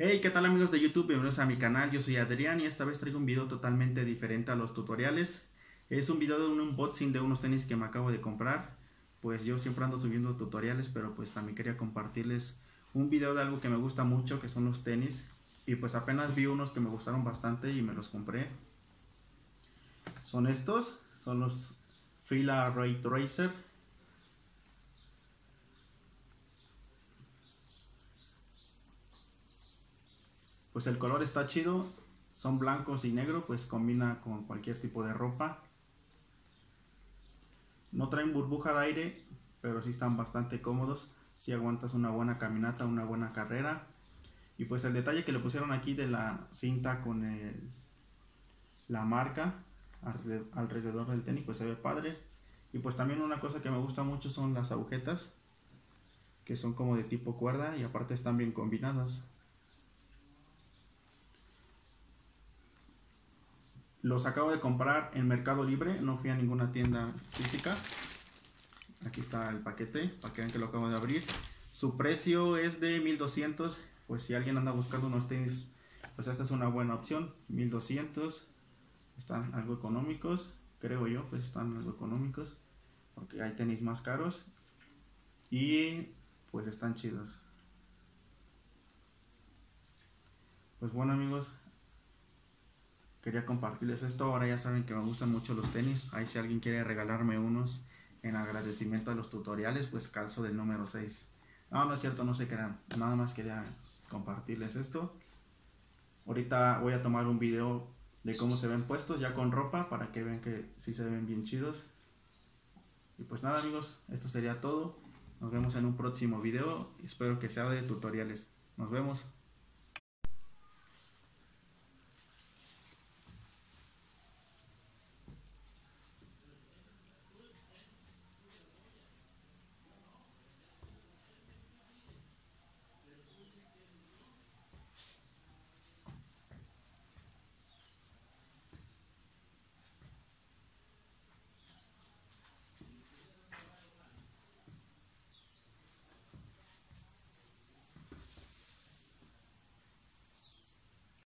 Hey, ¿qué tal amigos de YouTube? Bienvenidos a mi canal, yo soy Adrián y esta vez traigo un video totalmente diferente a los tutoriales. Es un video de un unboxing de unos tenis que me acabo de comprar. Pues yo siempre ando subiendo tutoriales, pero pues también quería compartirles un video de algo que me gusta mucho, que son los tenis. Y pues apenas vi unos que me gustaron bastante y me los compré. Son estos, son los Fila Ray Tracer pues el color está chido, son blancos y negro, pues combina con cualquier tipo de ropa. No traen burbuja de aire, pero sí están bastante cómodos, si aguantas una buena caminata, una buena carrera. Y pues el detalle que le pusieron aquí de la cinta con la marca alrededor del tenis, pues se ve padre. Y pues también una cosa que me gusta mucho son las agujetas, que son como de tipo cuerda y aparte están bien combinadas. Los acabo de comprar en Mercado Libre, no fui a ninguna tienda física. Aquí está el paquete, para que vean que lo acabo de abrir. Su precio es de 1200, pues si alguien anda buscando unos tenis, pues esta es una buena opción. 1200, están algo económicos, creo yo, pues están algo económicos, porque hay tenis más caros. Y pues están chidos. Pues bueno amigos, quería compartirles esto. Ahora ya saben que me gustan mucho los tenis. Ahí si alguien quiere regalarme unos en agradecimiento a los tutoriales, pues calzo del número 6. No, no es cierto, no se crean. Nada más quería compartirles esto. Ahorita voy a tomar un video de cómo se ven puestos ya con ropa para que vean que sí se ven bien chidos. Y pues nada amigos, esto sería todo. Nos vemos en un próximo video. Espero que sea de tutoriales. Nos vemos.